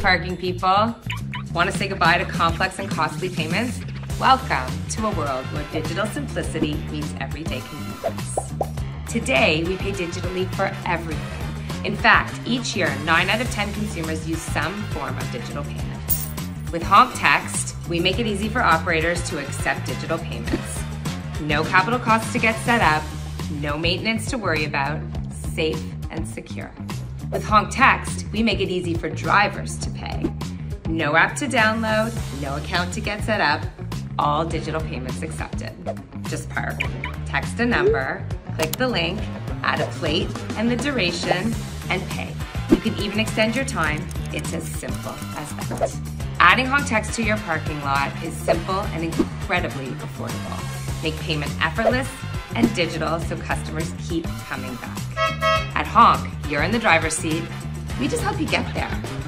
parking people. Want to say goodbye to complex and costly payments? Welcome to a world where digital simplicity meets everyday convenience. Today, we pay digitally for everything. In fact, each year, 9 out of 10 consumers use some form of digital payment. With Honk Text, we make it easy for operators to accept digital payments. No capital costs to get set up, no maintenance to worry about, safe and secure. With Honk Text, we make it easy for drivers to pay. No app to download, no account to get set up, all digital payments accepted. Just park, text a number, click the link, add a plate and the duration, and pay. You can even extend your time. It's as simple as that. Adding Honk Text to your parking lot is simple and incredibly affordable. Make payment effortless and digital so customers keep coming back. At Honk, you're in the driver's seat. We just help you get there.